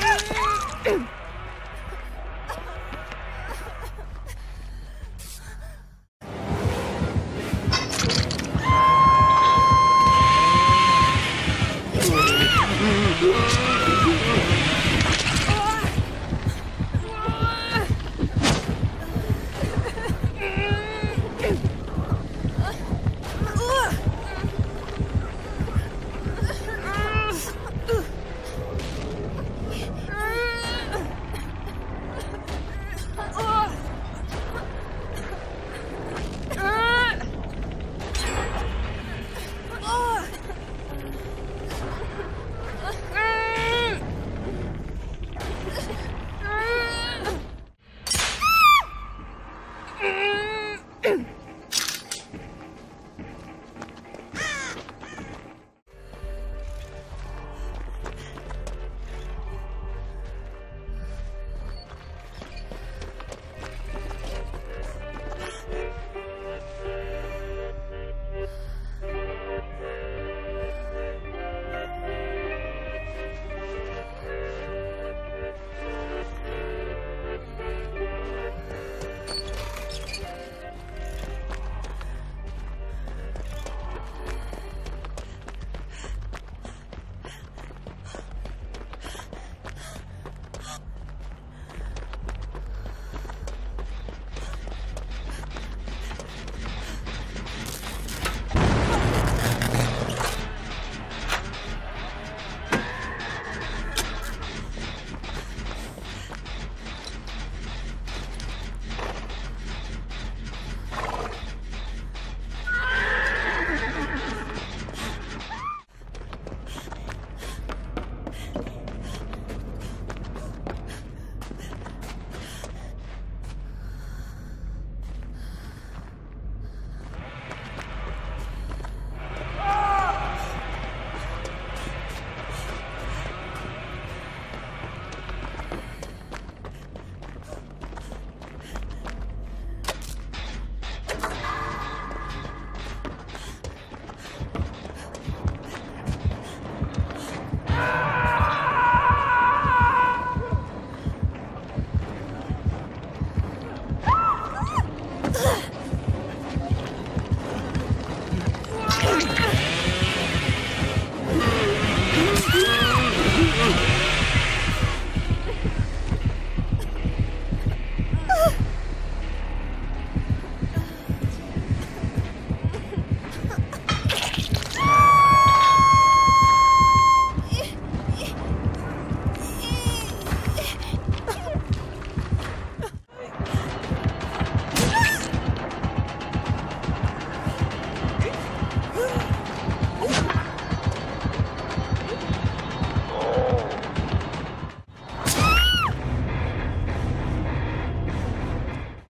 Yeah.